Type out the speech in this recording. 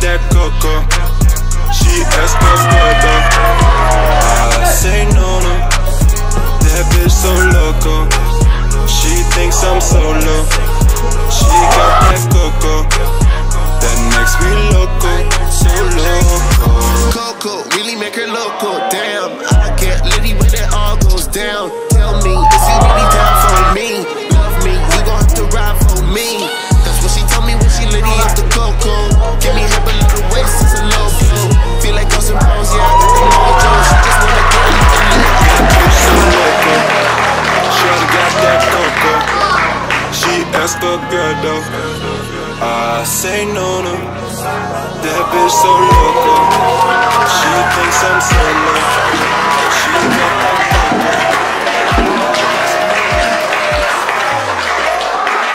that coco. She escapado. I say no, no. That bitch so loco. She thinks I'm solo. She got that coco. That makes me loco. So loco. Coco, really make her loco. Damn, I get litty when it all goes down. She escapado. I say no, no. That bitch so loco.